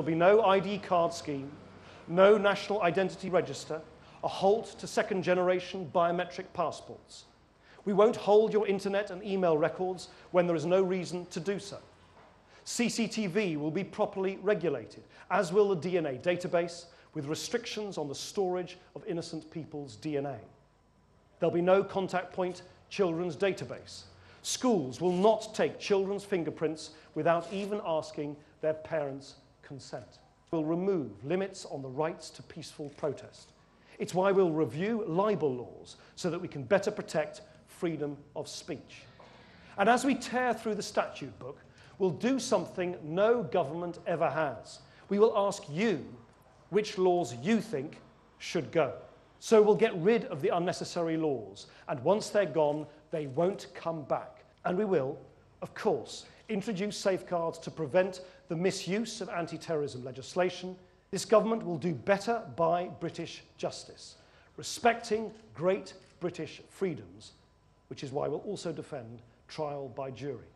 there'll be no ID card scheme, no national identity register, a halt to second generation biometric passports. We won't hold your internet and email records when there is no reason to do so. CCTV will be properly regulated, as will the DNA database, with restrictions on the storage of innocent people's DNA. There'll be no contact point children's database. Schools will not take children's fingerprints without even asking their parents' consent. We'll remove limits on the rights to peaceful protest. It's why we'll review libel laws so that we can better protect freedom of speech. And as we tear through the statute book, we'll do something no government ever has. We will ask you which laws you think should go. So we'll get rid of the unnecessary laws, and once they're gone, they won't come back. And we will, of course, introduce safeguards to prevent the misuse of anti-terrorism legislation. This government will do better by British justice, respecting great British freedoms which is why we'll also defend trial by jury.